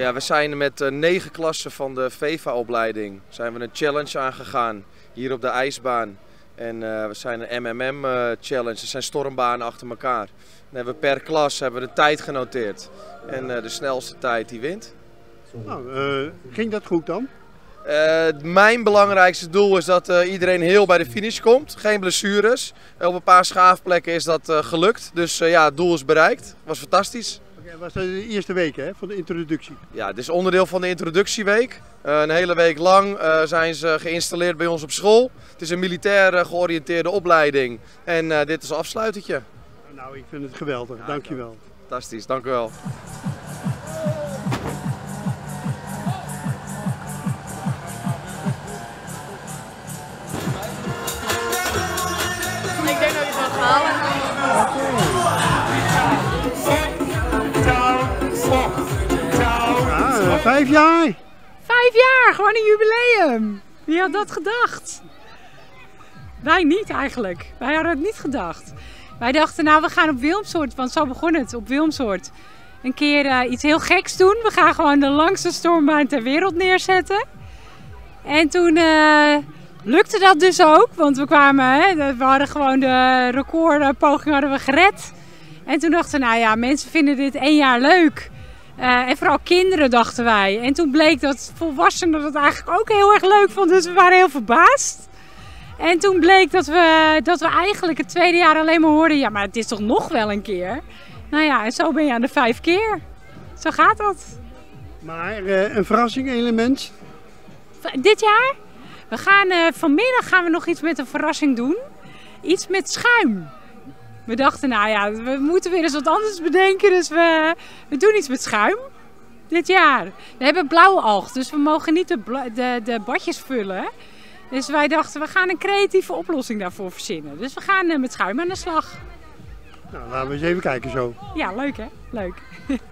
Ja, we zijn met eh, negen klassen van de VEVA-opleiding zijn we een challenge aangegaan hier op de ijsbaan. En eh, we zijn een MMM-challenge, dat zijn stormbanen achter elkaar. Dan hebben we per klas hebben we de tijd genoteerd. En eh, de snelste tijd die wint. Nou, eh, ging dat goed dan? Eh, mijn belangrijkste doel is dat eh, iedereen heel bij de finish komt. Geen blessures. op een paar schaafplekken is dat eh, gelukt. Dus eh, ja, het doel is bereikt. Was fantastisch. Oké, was dat de eerste week hè, van de introductie? Ja, dit is onderdeel van de introductieweek. Eh, een hele week lang eh, zijn ze geïnstalleerd bij ons op school. Het is een militair eh, georiënteerde opleiding. En dit is een afsluitertje. Nou, ik vind het geweldig. Dankjewel. Fantastisch, dank u wel. Vijf jaar. Vijf jaar, gewoon een jubileum. Wie had dat gedacht? Wij niet eigenlijk. Wij hadden het niet gedacht. Wij dachten, nou, we gaan op Wilmsoort, want zo begon het, op Wilmsoort. Een keer eh, iets heel geks doen. We gaan gewoon de langste stormbaan ter wereld neerzetten. En toen eh, lukte dat dus ook, want we kwamen, hè, we hadden gewoon de recordpoging hadden we gered. En toen dachten we, nou ja, mensen vinden dit één jaar leuk. Eh, en vooral kinderen dachten wij. En toen bleek dat volwassenen dat eigenlijk ook heel erg leuk vonden. Dus we waren heel verbaasd. En toen bleek dat we, dat we eigenlijk het tweede jaar alleen maar hoorden... ja, maar het is toch nog wel een keer? Nou ja, en zo ben je aan de vijf keer. Zo gaat dat. Maar eh, een verrassing element. V- Dit jaar? We gaan, eh, vanmiddag gaan we nog iets met een verrassing doen. Iets met schuim. We dachten, nou ja, we moeten weer eens wat anders bedenken. Dus we, we doen iets met schuim. Dit jaar. We hebben blauwe alg, dus we mogen niet de, de, de badjes vullen. Dus wij dachten, we gaan een creatieve oplossing daarvoor verzinnen. Dus we gaan eh, met schuim aan de slag. Nou, laten we eens even kijken zo. Ja, leuk hè? Leuk.